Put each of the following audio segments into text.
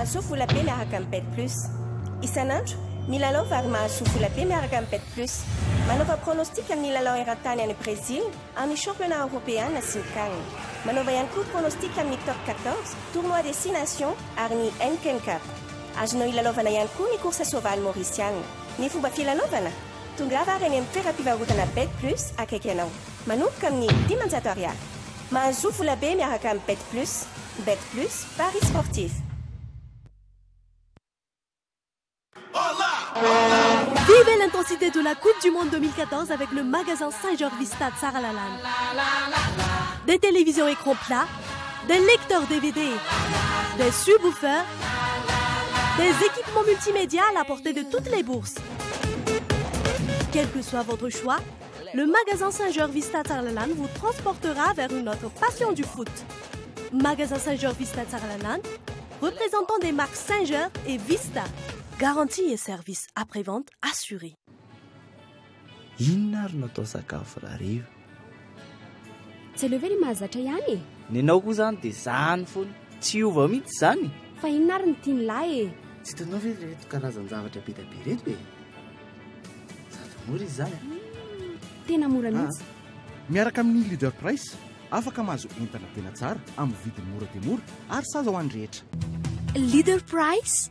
Mahasoa volabe miaraka amin'ny Bet Plus. Isan'andro, milalaova ary mahasoa volabe miaraka amin'ny Bet Plus. Manaova pronostic amin'ny lalao eran-tany any Brésil, amin'ny Championnat Eoropeana sy ny Can. Manaova ihany koa pronostic amin'ny Top 14, Tournoi des Six Nations ary ny Heinken Cup. Azonao ilalaovana ihany koa ny course soavaly Mauriciana. Ny fomba filalaovana, Tongava ary any amin'ny toeram-pivarotana Bet Plus akaiky anao. Manomboka amin'ny dimanjato Ariary. Mahazoa vola be miaraka amin'ny Bet Plus. Bet Plus, Paris Sportif. Vivez l'intensité de la coupe du monde 2014 avec le magasin Saint Jorvy Stade Tsaralalana. Des télévisions écran plat, des lecteurs DVD, des subwoofers, des équipements multimédia à la portée de toutes les bourses. Quel que soit votre choix, le magasin Saint-Georges Vista Tsaralalan vous transportera vers une autre passion du foot. Magasin Saint-Georges Vista Tsaralalan, représentant des marques Saint-Georges et Vista. garantie e service a prévente assuré Inona ary no atao sakafo rahariva? Tsy aleo ve ny mahazatra ihany e? Nenao koa izany dia izany foana. Tsy hiova mihitsy izany e! Fa inona ary no tian'ilay e? Tsy hitanao ve ireto karazan-javatra be dia be ireto e? Sady mora izy izany a! Tena mora mihitsy. Miaraka amin'ny Leader Price, afaka mahazo entana tena tsara amin'ny vidiny mora dia mora ary sahaza ho an'ny rehetra. Leader Price?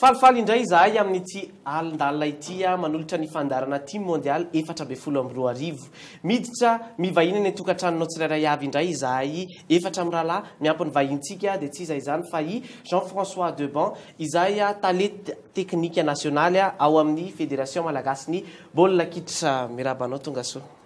Falifaly indray izahay amin'ity alindalina ity manolotra ny fandaharana Team Mondial efatra ambin'ny folo amby roa arivo. Miditra mivahiny any an-tokantranonao tsirairay avy indray izahay efatra mirahalahy miampy ny vahintsika dia tsy iza izany fa i Jean François Deban izay Tale Teknika Nasionaly ao amin'ny Federation Malagasin'ny Baolina Kitra. Miraba anao tongasoa.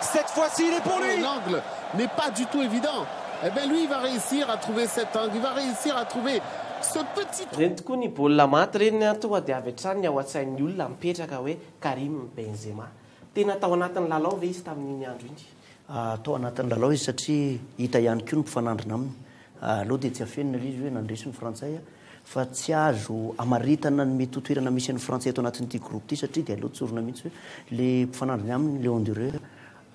Cette fois ci il est pour lui! L'angle n'est pas du tout évident. Eh bien lui il va réussir à trouver cet angle, il va réussir à trouver ce petit trou. Ireny tokoa ny baolina maty ireny an, tonga dia avy hatrany ny ao an-tsain'ny olona mipetraka hoe Karim Benzema. Tena tao anatin'ny lalao ve izy tamin'iny andro iny? Tao anatin'ny lalao izy satria hita ihany koa ny mpifanandrina aminy. Aleo dia tsy afenina ilay izy hoe nandresy ny frantsay fa tsy azo amaritana ny mety ho toerana misy an'ny frantsay ato anatin'ity groupe ity satria dia aleo tsorina mihitsy hoe ilay mpifanandriny aminy ilay Hondureux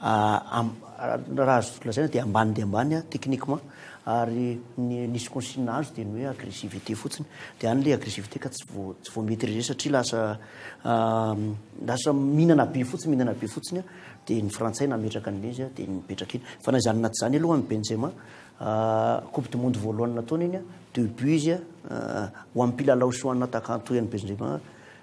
raha azo lazaina dia ambany dia ambany techniquement ary ny nisy consigne azo dia ny hoe agressivité fotsiny dia any ilay agressivité ka tsy tsy vao maitriser satria lasa lasa mihinana be fotsiny mihinana be fotsiny dia ny frantsay nametraka an'ilay izy dia mipetraka iny fa na izany na tsy izany aloha ny Benzema Coupe du monde voalohany nataony iny deux buts izy ho an'ny mpilalao sy ho an'ny attaquant toy an'i Benzema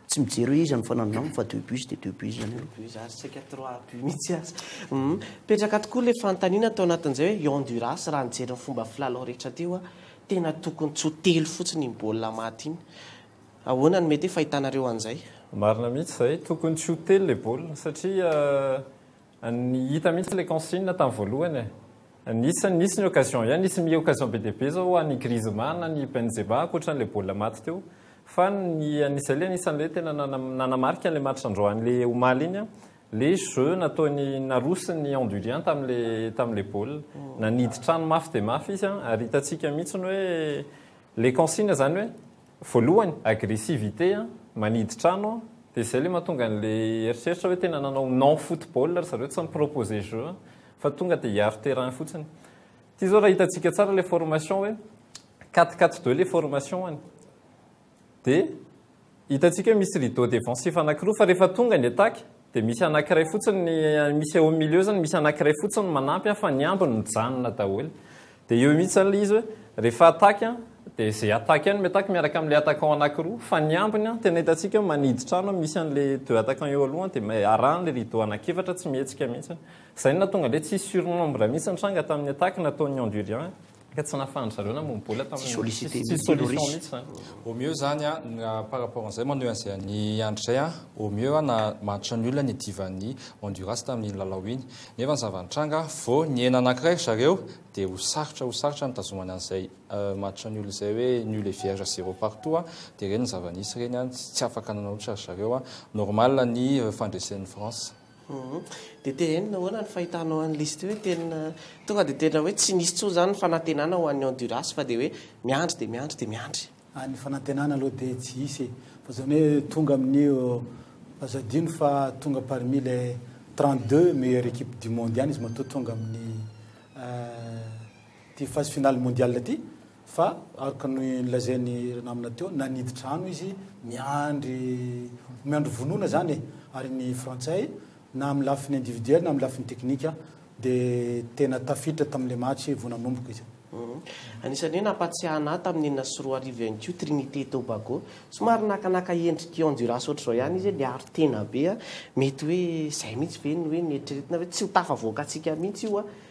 tsy mijery hoe iza no fananonanony fa deux buts dia deux buts zany aloha. Za tsy saika trois buts mihitsy aza. Mipetraka tokoa ilay fanontaniana tao anatin'izay hoe i Honduras raha nijery ny fomba filalao rehetra teo aho tena tokony tsy ho telo fotsiny iny baolina maty iny. Ahoana no mety fahitanareo an'izay? Marina mihitsy izay, tokony tsy ho telo ilay baolina satria. Ny hita mihitsy ilay consigne tamin'ny voalohany e! Ny isan'ny nisy ny occasion ihany, nisy mi occasion be dia be zao an'i Griezmann, an'i Benzema ankoatra an'ilay baolina maty teo. Fa ny an'izay ilay anisan'ny hoe tena nanamarika an'ilay match androan'ilay omaly iny an, ilay jeu nataon'i naroson'i Andurian tamin'ilay tamin'ilay baolina. Nanidy trano mafy dia mafy izy an, ary hitantsika mihitsy ny hoe ilay consigne izany hoe, Voalohany agressivité an, manidy trano an, dia izay ilay mahatonga an'ilay eritreritra hoe tena nanao non football ry zareo tsy mi-proposer jeu an, fa tonga dia hiaro terrain fotsiny. Ity izao raha hitantsika tsara ilay formation hoe quatre quatre deux ilay formation any, dia hitantsika hoe misy rideau défensif anankiroa fa rehefa tonga ny attaque, Dia misy anankiray fotsiny ny misy eo milieu izany misy anankiray fotsiny manampy an, fa ny ambiny mijanona daholo. Dia eo mihitsy izany ilay izy hoe rehefa attaque an, dia izay attaque ihany mi-attaque miaraka amin'ilay attaquant anankiroa, fa ny ambiny an, tena hitantsika hoe manidy trano an, misy an'ilay deux attaquants eo aloha an, dia arahany ilay rideau anankiefatra tsy mihetsika mihitsy. Izay no nahatonga an'ilay tsy sur nombre mihitsy nitranga tamin'ny attaque nataon'ny Endurien. Ka tsy nahafahan-dry zareo namono bola tamin'ny. Tsy solliciter mihitsy aloha Tsy solution Riche. mihitsy izany. Au mieux zany a, ny par rapport an'izay maneho an'izay an'i Andry zay a, au mieux a na match nul ny divan'i Honduras tamin'iny lalao iny. Nefa ny zava-nitranga, vao nihena anankiray ry zareo dia ho sarotra ho sarotra ny hitazomana an'izay match nul izay hoe nul et vierge à zéro partout a, dia ireny ny zava-nisy ireny a, tsy afaka nanao loatra ry zareo a. Normal ny fandresen'i France. DTN, Nahoana ny fahitanao an'i Liszt hoe tena tonga dia tena hoe tsy nisy intsony izany ny fanantenana ho an'i Honduras fa dia hoe miandry dia miandry dia miandry? Ah, ny fanantenana aloha dia tsy hisy e! Fa izany hoe tonga amin'io, azo adino fa tonga parmi les trente deux meilleures équipes du monde ihany izy matoa tonga amin'ny ity phase finale mondial ity. Fa araka ny nolazain'i Ranamana teo, naniditra ano izy miandry miandry vonoana izany e! ary ny frantsay na amin'ny lafiny individuel na amin'ny lafiny teknika dia tena tafiditra tamin'ilay match vao nanomboka izy. Anisan'ny hoe nampatsiahana ahy tamin'ny enina sy roa arivo ihany koa Trinité et Tobago. Somary nakanaka endrik'i Honduras ohatr'izao ihany izy hoe miaro tena be. Mety hoe izay mihitsy ve no hoe noeritreretina hoe tsy ho tafavoaka antsika mihitsy io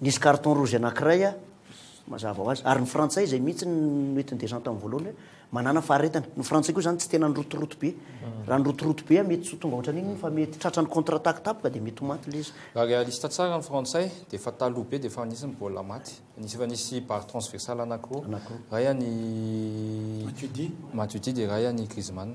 Nisy carton rouge anankiray a, mazava ho azy, ary ny frantsay izay mihitsy no entin'i Deschamps tamin'ny voalohany hoe manana faharetana. Ny frantsay koa izany tsy tena nirotoroto be. Raha nirotoroto be mety tsy ho tonga ohatran'iny iny fa mety tratra ny contre attaque tapaka dia mety ho maty ilay izy. Raha realista tsara ny frantsay dia efa taloha be dia efa nisy ny baolina maty. Nisy efa nisy barre transversale anankiroa, iray an'i Matuidi dia iray an'i Griezmann.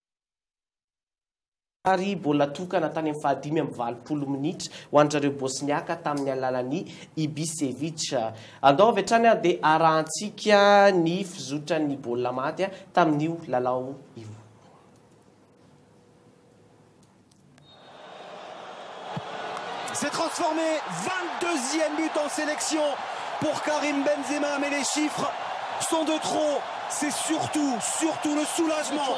ary baolina natokana tany amin'ny fahadimy amby valopolo minitra ho an-dry zareo Bosniaka tamin'ny alalan'i Ibisevic. Andao avy hatrany dia arahantsika ny fizotran'ny baolina maty tamin'io lalao io. C'est transformé 22e but en sélection pour Karim Benzema mais les chiffres sont de trop. C'est surtout, surtout le soulagement.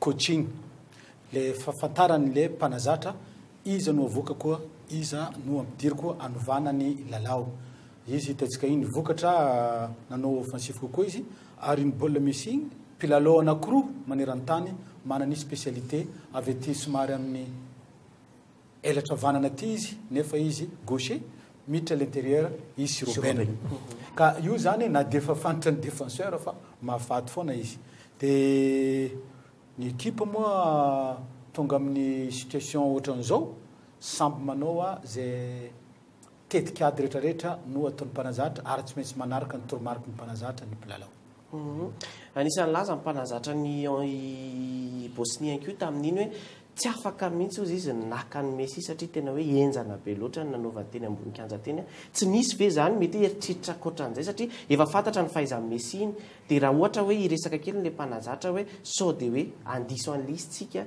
Coaching, le fahafantarany le mpanazatra iza no avoaka koa iza no ampidiriko anovana ny lalao. Izy hitantsika iny vokatra nanao offensif kokoa izy ary iny baolina misy iny, mpilalao anakiroa manerantany manana ny specialite avy aty somary amin'ny. Elatra havanana aty izy nefa izy gaucher miditra à l'intérieur izy sy Robben. Ka io zany na dia efa fantran'ny défenseur fa mahafaty foana izy. Dia ny équipe moa tonga amin'ny situation ohatran'izao samby manao izay Tetikady rehetrarehetra no ataon'ny mpanazatra ary tsy maintsy manaraka ny toromariky ny mpanazatra ny mpilalao. Anisan'ny nilaza ny mpanazatra ny i Bosnia ihany koa tamin'iny hoe tsy afaka mihitsy hozy izy ny naka an'i Messi satria tena hoe henjana be loatra ny nanaovany teny ambony kianja teny. Tsy nisy ve izany mety hoe eritreritra ankoatran'izay satria efa fantatra ny fahaizan'i Messi iny dia raha ohatra hoe hiresaka kely ilay mpanazatra hoe sao dia hoe handiso an'ilay izy tsika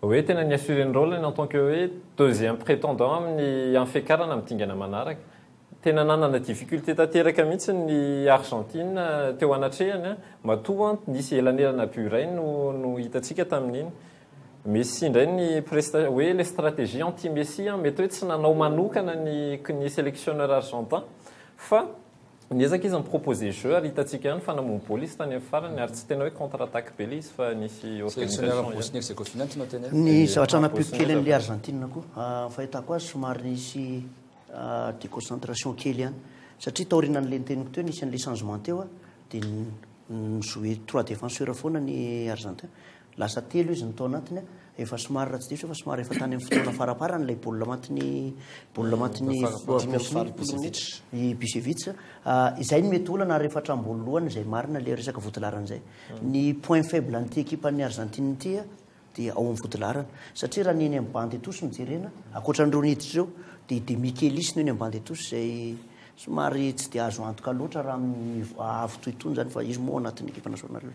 Hoe tena ny assurer ny rôle-ny en tant que hoe deuxième prétendant amin'ny amin'ny fiakarana amin'ny dingana manaraka. Tena nanana difficulté tanteraka mihitsy ny Argentine teo anatrehany matoa nisy elanelana but iray no no hitantsika tamin'iny. Messi indray ny presta- hoe ilay stratégie anti-Messi mety hoe tsy nanao manokana ny ny sélectionneur argentin fa Niezaka izy ni-proposer jeu ary hitantsika ihany fa namono Bolis tany amin'ny farany ary tsy tena hoe contre attaque be ilay izy fa nisy organisation ihany. Ny zavatra nampiako kely an'ilay Arzantina koa, ny fahitako azy somary nisy deconcentration kely ihany satria taorianan'ilay niteniko teo nisy an'ilay changement teo dia ni-jouer trois defenseurs foana ny Arzantina. Lasa telo izy no tao anatiny an! Efa somary raha tsy diso efa somary efa tany amin'ny fotoana faramparany ilay baolina matin'i baolina matin'i i Busevich. Izay no mety olana ary efa hatramboalohany izay marina ilay resaka vodilarana izay. Ny point faible an'ity ekipan'i Argentine ity an dia ao amin'ny vodilarana. Satria raha ny eny amin'ny banc de touche no jerena, ankoatra an'ireo niditra ireo, dia i De Michelis no eny amin'ny banc de touche izay somary tsy dia azo antoka loatra raha amin'ny niveau avo toy itony izany fa izy moa ao anatin'ny ekipa nasionaly.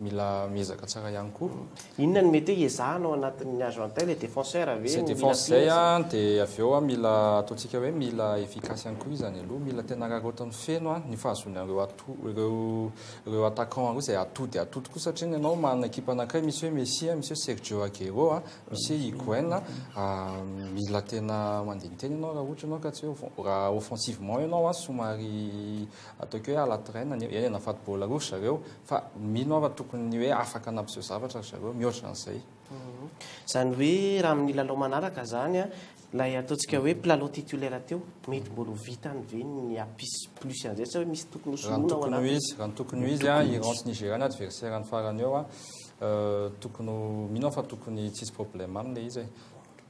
Mila miezaka tsara ihany koa. Inona no mety hoe hiezahana ao anatin'ny Argentin? Ilay défenseur ve no mila finessy? Izay an, dia avy eo an, mila ataontsika hoe mila efficace ihany koa izy any aloha. Mila tena araraotiny feno an, ny fahazoany an'ireo atout, ireo, ireo attaquant ireo izay atody, atody koa satria ny anao manana ekipa anankiray misy hoe Messi an, misy hoe Sergio Aguero an, misy hoe Higuain an, mila tena mandiniteny ianao raha ohatra ianao ka tsy hoe, raha offensivement ianao an somary. Ataoko hoe alatrain anie, eny na fatibola roa ry zareo fa mino aho fa tokony ny hoe afaka nampiseho zavatra ry zareo mihoatra an'izay. Izany hoe raha amin'ny lalao manaraka izany an, ilay ataontsika hoe mpilalao titulaire teo mety mbola ho vitany ve ny hampisy plus an'izay sa hoe misy tokony ho soloina ao anatiny? Raha ny tokony ho izy, raha ny tokony ho izy an, Iran sy Nigeria no adversaire-ny farany eo an, tokony ho, mino aho fa tokony tsy hisy problème aminy ilay izy e.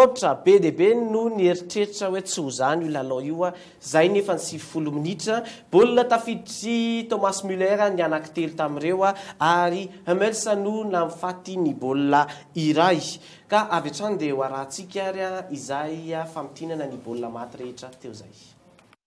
Misaotra be dia be no nieritreritra hoe tsy ho zany io lalao io a! Zay nefa ny sivifolo minitra, baolina tafiditry Thomas Muller ny anankitelo tamin'ireo a! ary Hummels no nahafaty ny baolina iray. Ka avy hatrany dia ho arahantsika ary a! izay famintinana ny baolina maty rehetra teo zay.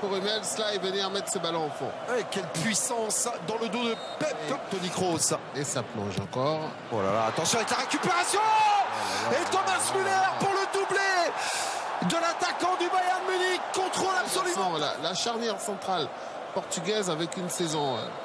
pour Hummels. Là, et venir mettre ce ballon au fond. Et eh, quelle puissance dans le dos de Pep Tony Kroos. Et ça plonge encore. Oh là là, attention avec la récupération. Oh et Thomas Muller pour le doublé de l'attaquant du Bayern Munich. Contrôle absolument. La, charnière centrale portugaise avec une saison euh,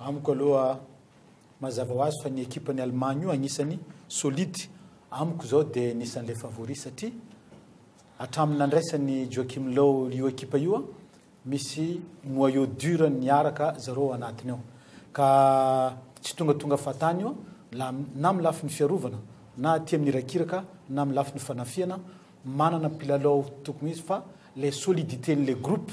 Amiko aloha mazava ho azy fa ny ekipa ny Allemagne io agnisany solide amiko zao dia anisany le favori satria hatramin'ny nandraisany Joachim Low io ekipa io misy noyau dur niaraka zareo ao anatiny ao ka tsy tongatonga fahatany io la na amin'ny lafiny fiarovana na aty amin'ny irakiraka na amin'ny lafiny fanafihana manana mpilalao tokony izy fa le solidité ny le groupe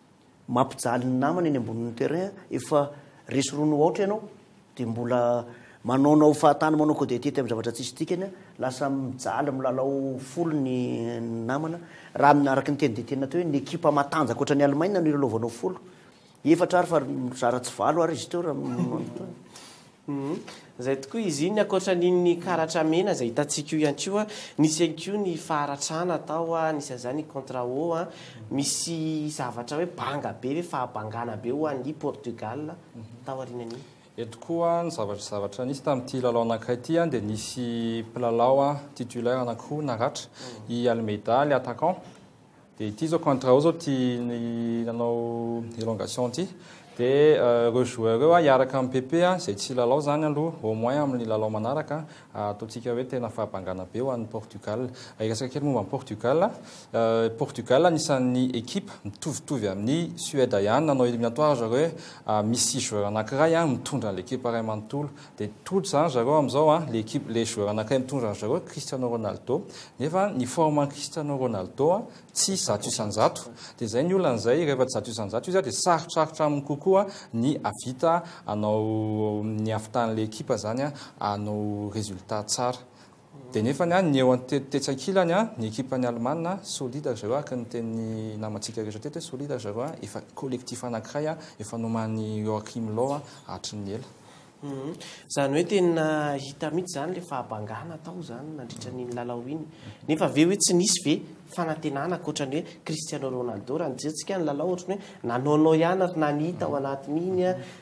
mampijaly ny namany eny ambonin'ny terrain, efa resy roa no aotra ianao dia mbola manaonao fahatany manao coup de tete amin'ny zavatra tsisy dikany, lasa mijaly milalao folo ny namana, raha ny araka ny teny dia tena atao hoe ny ekipa matanjaka ohatran'ny Allemagne no ilalaovanao folo, efatra ary fa mizara tsy valo ary izy teo raha ny manotany. Humm. Zay tokoa izy iny, ankoatran'iny karatra mena zay hitantsika io ihany koa, nisy ihany koa ny faharatrana tao a, anisan'izany i contrat o a, misy zavatra hoe banga be ve, fahabangana be ho an'i Portugal tao aorianan'iny. Eto koa ny zavatra zavatra nisy tamin'ity lalao nankay ity dia nisy mpilalao titulaire anankiroa naratra, i Almeida ilay attaquant Dia ity izao contre ao izao ity nanao elongation ity. Dia ireo joueurs ireo hiaraka amin'i Pepe izay tsy hilalao izany aloha, au moins amin'ny lalao manaraka ataontsika hoe tena fahabangana be ho an'i Portugal. Hiresaka kely momba an'i Portugal. Portugal anisan'ny ekipa mitovitovy amin'i Suède ihany. Nanao eliminatoire ry zareo hoe misy six joueurs anankiray mitondra an'ilay ekipa iray manontolo. Dia tojo izany ry zareo amin'izao an, le équipe, le joueur anankiray mitondra an-dry zareo Cristiano Ronaldo, nefa ny forme an'i Cristiano Ronaldo an, tsy zato isan-jato. Dia izay ny olana izay, rehefa tsy zato isan-jato izy an, dia sarotrarotra aminy kokoa ny hahavita hanao, ny hahavitan'ilay équipe izany an, hanao résultat tsara. Dia nefany an, ny eo an, tetsy ankilany an, ny ekipan'ny Alemana an, solide ry zareo araka ny tenin'ny namantsika rehetra teto hoe solide ry zareo an, efa collectif anankiray an, efa noman'i Joachim Low an, hatry ny ela. Izany hoe tena hita mihitsy izany ilay fahabangana tao izany nandritra an'iny lalao iny. Nefa ve hoe tsy nisy ve fanantenana ankoatra ny hoe Cristiano Ronaldo raha nijery tsika ny lalao ohatry ny hoe nanaonao ihany ry Nani tao anatin'iny an,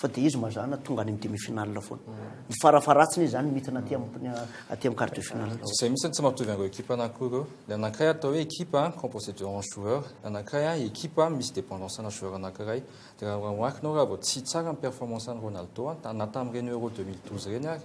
fa dia izy mazàna tonga any amin'ny demi finale foana, ny farafaharatsiny izy izany miditra aty amin'ny aty amin'ny quart de finale. Izay mihitsy no tsy mampitovy an'ireo équipe anankiroa ireo, ny anankiray atao hoe équipe composée de onze joueurs, ny anankiray an équipe misy dépendance ana joueur anankiray, dia raha ho rahoakinao raha vao tsy tsara ny performance an'i Ronaldo an na tamin'ireny Euro deux mille douze ireny ary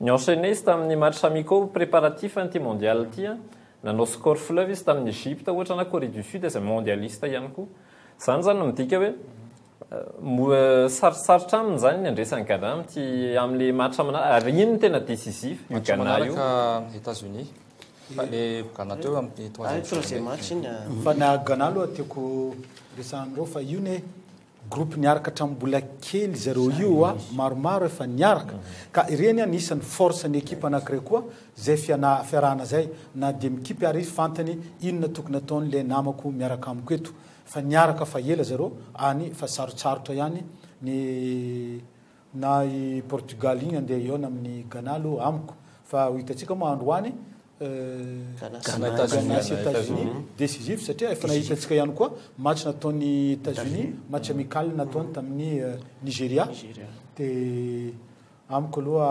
Ny enchaînezy tamin'ny matchs amicaux préparatifs an'ity mondial ity an, nanao score fleuve izy tamin'ny Egypte ohatra na Corée du Sud izay mondialiste ihany koa. Izany izany no midika hoe sarotsarotra aminy izany ny handresy an'i Ghana amin'ity amin'ilay match manaraka ary iny no tena décisif io Ghana io. Match manaraka Etats Unis. Fa le Ghana teo amin'ny troisième match iny. Fa ny Ghana aloha tiako resahanareo fa io ne. Groupe niaraka hatramin'ny mbola kely zareo io hoa, maromaro efa niaraka, ka ireny anisany force ny ekipa anakiray koa zay fiana fiarahana zay, na dia mikipy ary izy fantany inona tokony ataony le namako miaraka amiko eto, fa niaraka fa ela zareo any fa sarotsarotra ihany ny Na i Portugal igny andeha hihaona amin'ny Ghana aloha amiko fa ho hitantsika moa andro ho any Ghana sy Etats-Unis décisif satria efa nahitantsika ihany koa match nataon'i Etats-Unis match amical nataony tamin'ny Nigeria dia amiko aloha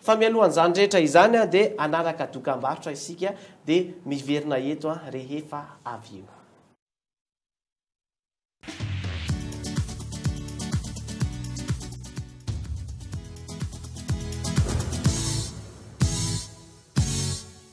Fa mialohan'izany rehetra izany dia hanaraka dokambarotra isika dia miverina eto rehefa avy eo.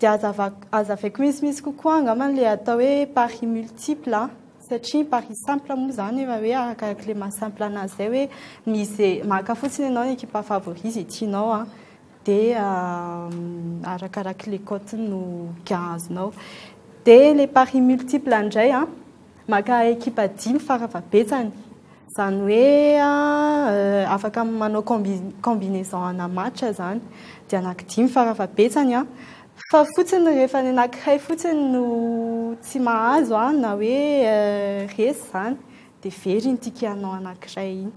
Dia aza azavaiko misimisy kokoa angamba ilay atao hoe pari multiple satria ny pari simple moa izany efa hoe arakarak'ilay maha simple an'azy izay hoe mise maka fotsiny ianao ny equipe favori izay tianao an, dia arakarak'ilay cote no gain azonao. Dia ilay pari multiple indray an! Maka ekipa dimy farafahabetsany, izany hoe afaka manao combinaison ana match izany, dia anankidimy farafahabetsany, fa fotsiny rehefa ny anankiray fotsiny no tsy mahazo na hoe resy izany dia very iny tikianao anankiray iny.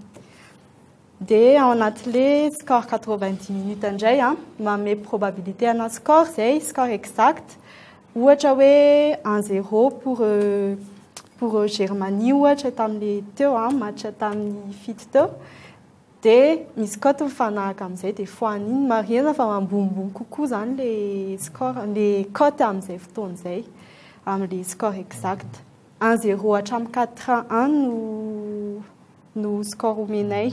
Dia ao anatin'ilay score quatre-vingt-dix minutes indray an, manome probabilité ana score izay, score exact. Ohatra hoe un zéro pour pour Germanie ohatra tamin'ilay teo an, match tamin'ny fito teo. Dia misy cote mifanahaka amin'izay dia foan'iny. Marihina fa ambonimbony kokoa izany ilay score, ilay cote amin'izay fotoana izay, amin'ilay score exact. Un zéro hatramin'ny quatre un no no score omenay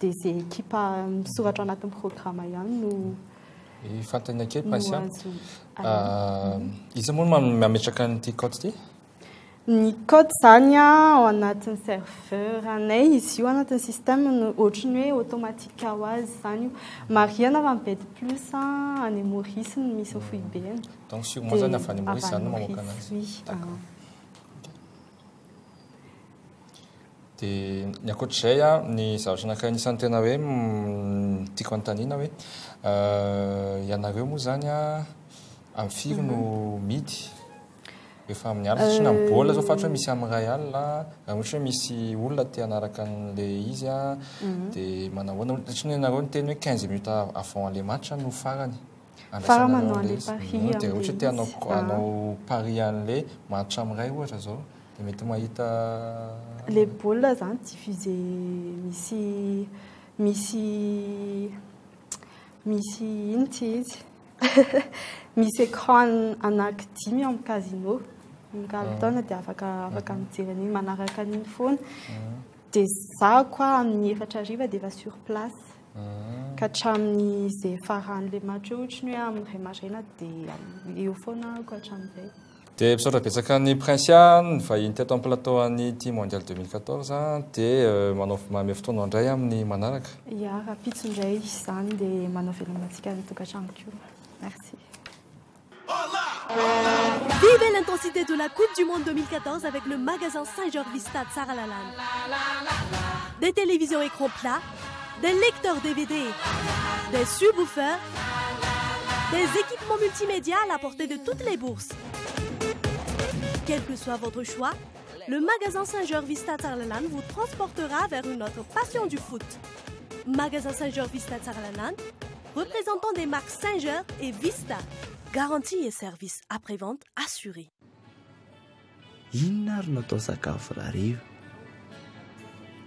dia izay ekipa misoratra anatin'ny programme ihany no eh, fantany ake pasy a iza moa no mametraka an'ity cote ity ny cote zany a ao anatin'ny serveur anay izy io anatin'ny système ohatry ny hoe automatique ho azy zany io marihana fa mibety plus a any Maurice no misy ny foibe any donc sûrement zany avy any Maurice zany no mamoaka anazy Dia ny ankoatr'izay a, ny zavatra anankiray anisan'ny tena hoe tiako anontaniana hoe ianareo moa izany a, amin'ny firy no mihidy rehefa amin'ny alina? Satria na amin'ny baolina izao faran'ny hoe misy amin'ny iray alina, raha ohatra hoe misy olona te hanaraka an'ilay izy a, dia manao ahoana? Satria ny anareo niteny hoe quinze minutes avant ilay match no farany. Fara manao an'le pari am de ohatra te hanao hanao pari an'le match amiray ohatra zao de mety mahita Le baolina zany tsy vise misy misy misy ino ty izy misy écran anaky dimy ao am casino ny kalitaona de afaka afaka mijery an'iny manaraka an'iny foana de za koa amin'ny efatra hariva de efa sur place. ka hatramin'ny izay faran'ilay match eo ohatry ny hoe amin'ny iray maraina dia eo foana aho ka hatramin'izay. Dia misaotra betsaka an'i Princia nivahiny teto amin'ny plateau an'ity Mondial 2014 dia manao manome fotoana ho andray amin'ny manaraka. Ia, rahampitso indray izany dia manao veloma antsika any an-tokantrano koa. Merci. Vivez l'intensité de la Coupe du Monde 2014 avec le magasin Saint-Georges Vista Saralalan. Des télévisions écran plats, des lecteurs DVD, des subwoofers, des équipements multimédia à la portée de toutes les bourses. Quel que soit votre choix, le magasin Saint-Georges Vista Saralalan vous transportera vers une autre passion du foot. Magasin Saint-Georges Vista saralalan Représentant des marques Singer et Vista. Garantie et service après vente assuré. Inona ary no atao sakafo rahariva?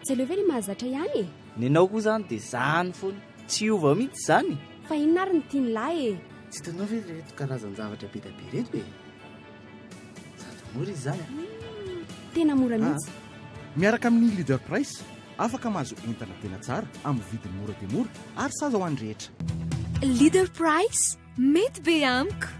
Tsy aleo ve ny mahazatra ihany e? Nenao koa zany dia zany foana, tsy hiova mihitsy zany e! Fa inona ary ny tian'lah e? Tsy hitanao ve reto karazan-javatra be dia be reto e? Mora izy zany an? Tena mora mihitsy. Ah, miaraka amin'ny leader price, afaka mahazo entana tena tsara amin'ny vidiny mora dia mora ary saza ho an'ny rehetra. Leader price, mety be amiko.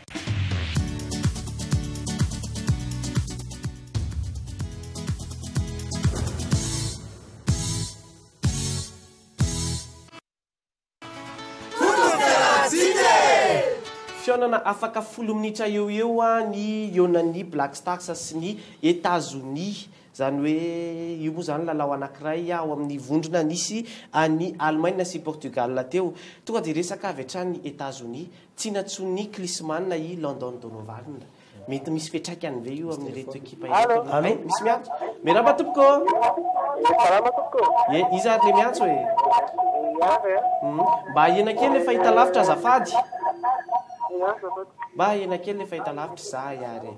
Fihaonana afaka folo minitra eo ho eo ny hihaonan'ny Black Stars sy ny Etazonia. Izany hoe io moa izany lalao anankiray ao amin'ny vondrona nisy an'i Alemaina sy Portugal teo. Tonga dia resaka avy hatrany Etazonia Tsy nantsoin'i Klisman i Landon Donovan. Mety misy fiantraikany ve io amin'ireto ekipa ireto? Allo, misy miantso. Miraba tompoko. Salama tompoko. Ie, iza ary le miantso e? Miavy a. Hum, mba ahena kely le fahitalavitra azafady. Miavy azafady. Mba ahena kely le fahitalavitra, za ary.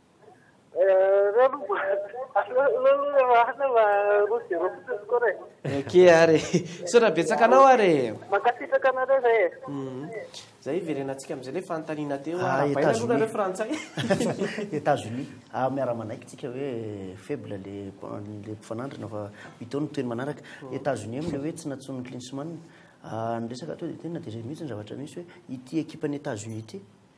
Ok ary e. Misaotra betsaka anao ary e. Mankasitraka anareo zay e. Zay hiverenantsika amin'izay ilay fanontaniana teo. Ah, Arahabaina aloha Etazonia. nareo frantsay. Etazonia. Ah, miara-manaiky tsika hoe faible le le mpifanandrina fa mitaho ny tohiny manaraka. Etazonia amin'ilay hoe tsy nantsoin'i Klinsmann. Ah, ny resaka atao dia tena dia izay mihitsy ny zavatra misy hoe ity ekipan'i Etazonia ity.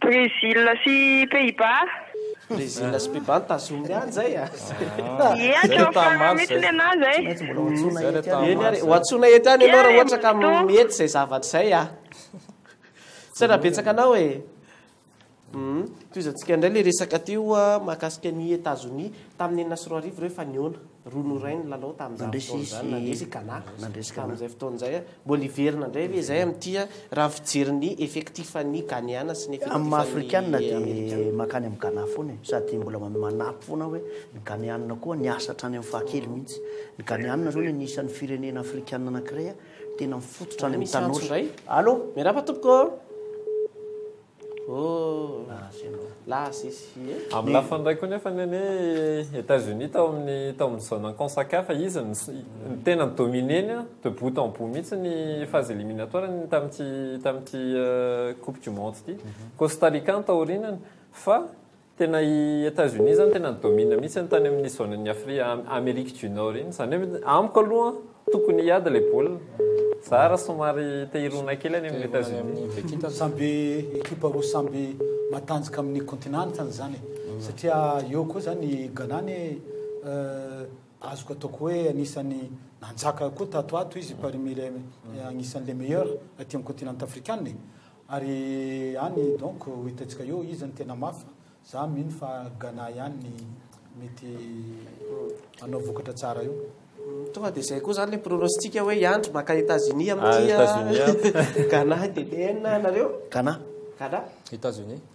Brésil sy Pays-Bas. Brésil sy Pays-Bas no tazominy any zay a! Mihehatra ny farany mihitsy ny anah zay. Eny ary e, ho antsoina ety any ianao raha ohatra ka mety izay zavatra izay a! Saina betsaka anao e! Hum. Tohizantsika indray ilay resaka teo mahakasika an'i Etazonia. Tamin'ny enina sy roa arivo ireo efa nihaona. roa norain'ny lalao tamin'izany Nandresy fotoana izany, izy nandresy i Ghana Ghana, nandresy Ghana. tamin'izay fotoana izay. Mbola hiverina indray ve izay amin'ity a, raha fijery ny effectif-n'ny Ghaneana sy ny Amin'ny effectif-n'ny maha-afrikanina dia Amerikanina? makany amin'i Ghana foana e, sady mbola man- manampy foana hoe ny Ghaneana koa niasa hatrany amin'ny fahakely mihitsy. Ny Ghaneana izao no anisan'ny firenena afrikanina anankiray tena mifototra any Ary amin'ny misy antso tanora. indray. Allo! Miarahaba tompoko! Amin'ny lafiny iray koa anefa ny an'i Etats-Unis tao amin'ny tao amin'ny zone en Concacaf izy no tena ni-dominer-ny de bout en bout mihitsy ny phase éliminatoire tamin'ity tamin'ity coupe du monde ity. Costa Rica no taorianany fa. Tena i Etats Unis zany tena ni domine mihitsy ny tany amin'ny zone an'i Afri Amerique du Nord iny. Zany hoe amiko aloha tokony hiady ilay baolina. Za ary somary te hirona kely any amin'i Etats Unis. Samby ekipa roa samby matanjaka amin'ny continentany zany e. Satria eo koa zany i Ghana anie azoko ataoko hoe anisan'ny nanjaka koa tato ho ato izy parmi les agnisan'ny les meilleurs aty amin'ny continent afrikana e. Ary any donc ho hitantsika eo iza no tena mafy, za mino fa Ghana ihany ny mety hanao vokatra tsara eo. Tonga dia izay koa izany ilay pronostic hoe hiandry maka États-Unis amin'ity Ghana dia tena nareo. Ghana. Ghana. États-Unis.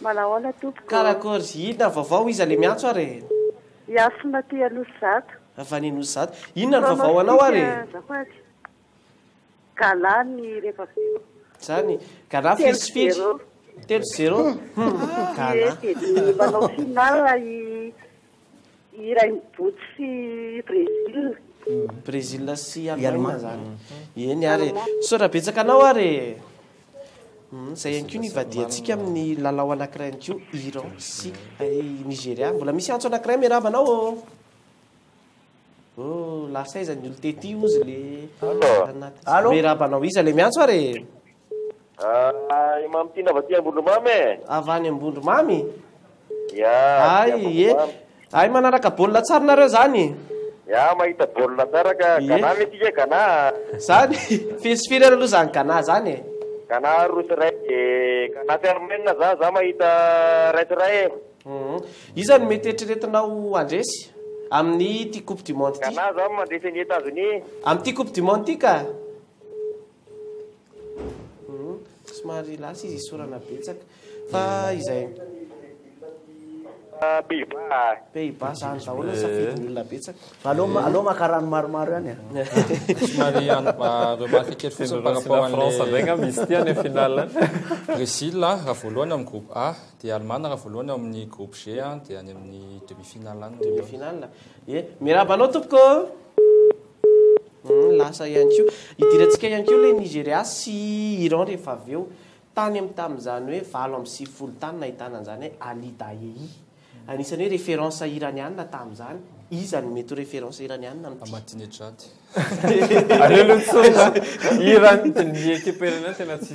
Manahoana tompoko. Karakory, hina vaovao iza le miantso ary e. I Hasina aty Anosizato. Avy any Anosizato. Inona ny vaovao ho anao ary e. Gala ny rehefa firy. Zany. Gala firy sy firy. Telo zero. Hum. Gala. Manao finale i. Iray mibotsy sy Brezila. Brezila sy Alemaina zany. Eny ary e. Misaotra betsaka anao ary e. Izay ihany koa ny ivadihantsika amin'ny lalao anankiray ihany koa, Iran sy Nigeria. Mbola misy antso anankiray miarahaba anao ô. Oh, lasa aiza ny olon-tety hozy le. Allo. Miarahaba anao. Iza ilay miantso ary e? Aay Mamy Tina avy aty Ambondromamy e. Avy any Ambondromamy? Yeah, Ay ye. Ay manaraka baolina tsara nareo zany. Yeah mahita baolina tsara ka. Ghana ve tsika Ghana? Zany? Firy sy firy ary aloha zany Ghana zany e? Ghana roa sy iray de Ghana sy Armène za za mahita iray sy iray e. Iza no mety eritreretinao handresy amin'ity coupe du monde ity? Ghana za mandresy an'i Etazonia. Amin'ity coupe du monde ity ka. Somary lasa izy isorana betsaka fa izay. Pays-Bas. Pays-Bas zany daholo ny safidin'ny olona betsaka. Aleo aleo maka rano maromaro ihany ah. Somary any mba remarque kely fotsiny par rapport an'le France ndray ngamba izy ity any finale. Brésil raha voalohany amin'ny groupe A, dia Allemagne raha voalohany ao amin'ny groupe G dia any amin'ny demi finale any. Demi finale. Ye, miarahaba anao tompoko. Humm lasa ihany koa. Hidirantsika ihany koa ilay Nigeria sy Iran rehefa avy eo. Tany amin'ny tamin'izany hoe valo amby sivifolo tany nahitana an'izany hoe Ali Daei. Anisan'ny hoe référence Iraniana tamin'izany. Iza no mety ho référence Iraniana amin'ity? Ahmadinejad. Aleo aloha tsy olona Iran dia ny equipe Iraniana tena tsy.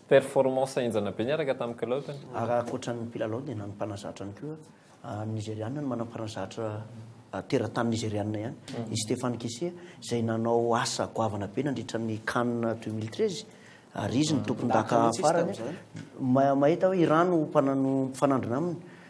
Performance henjana be niaraka tamin'ny club-ny. Ary ankoatra ny mpilalao dia na ny mpanazatra ihany koa ny Nizeriana no manana mpanazatra teratany Nizeriana ihany, i Stefan Kessie izay nanao asa goavana be nandritra ny Can deux mille treize ary izy no tompondaka farany. Mahita hoe i Ra no mpanano mpifanandrina aminy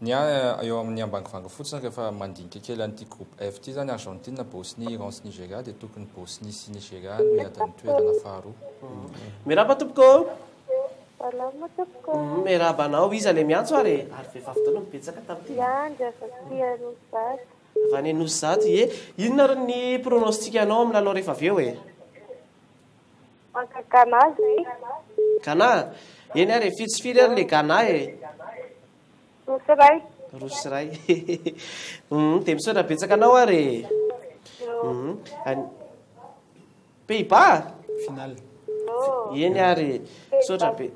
Ny ahy eo amin'ny ambangivangy fotsiny rehefa mandinika kely an'ity groupe F ity izany, Argentine, Bosnie, Iran sy Nigeria dia tokony Bosnie sy Nigeria no hiady ny toerana faharoa. Miarahaba tompoko ô! Salama tompoko ô! Miarahaba anao, iza ilay miantso ary e? Ary vehivavy daholo no betsaka tamin'ity. Diandra avy aty Anosizato. Avy any Anosizato, ie. Inona ary ny pronostic-nao amin'ny lalao rehefa avy eo e? Manka Ghana aza e! Ghana? Eny ary e, vitsy firy ary le Ghana e? Roa sy iray. Roa sy iray. Hum, dia misaotra betsaka anao ary e. Hum, any Pays-Bas? Finale. Eny ary e. Misaotra be.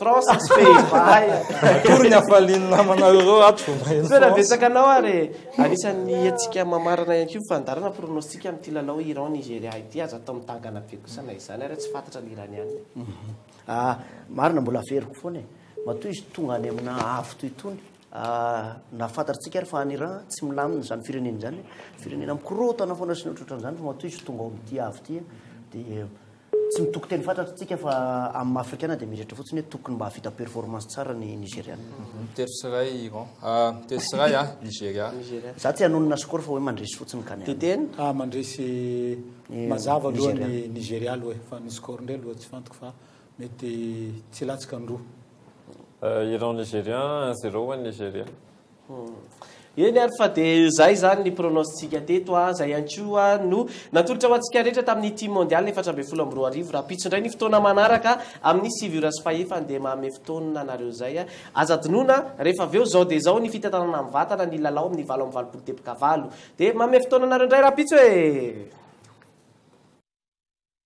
France tsy fehivahy. Akory ny hafalian'ny namanao ireo ato vao maheno France. Tena betsaka anao ary anisan'ny hetsika mamarana ihany koa ny fandaharana, pronostic, amin'ity lalao Iran Nigeria ity. Aza atao midangana be kosa na izany ary tsy fantatra ny Iraniana e. Marina mbola averiko foana e. Matoa izy tonga any amina avo toy itony na fantatritsika ary fa any Iran tsy milamina izany firenena izany, firenena mikorontana foana sy ny ohatrohatran'izany fa matoa izy tonga ao amin'ity avo ity dia Tsy mitoko teny fatratra isika fa amin'ny maha afrikana dia mieritreritra fotsiny hoe tokony mba hahavita performance tsara ny nigeriana. Mitety sy ray Iran ah mitety sy ray ah Nigeria. Za tsy hanonona score fa hoe mandresy fotsiny ny Ghaneana. Titeny ah mandresy mazava aloha ny Nigeria aloha e fa ny score ndray aloha tsy fantiko fa mety tsy latsaka ny roa. Iran Nigeria un zero ho an'i Nigeria. Eny ary fa dia izay izany ny pronostic teto a, izay ihany koa no natolotra ho antsika rehetra tamin'ity Mondial efatra ambin'ny folo amby roa arivo. Rahampitso indray ny fotoana manaraka amin'ny sivy ora sy fahefany dia manome fotoana anareo izay. Aza adinoina rehefa avy eo izao dia izao ny fitantanana mivantana ny lalao amin'ny valo amby valopolo teboka valo. Dia manome fotoana anareo indray rahampitso e!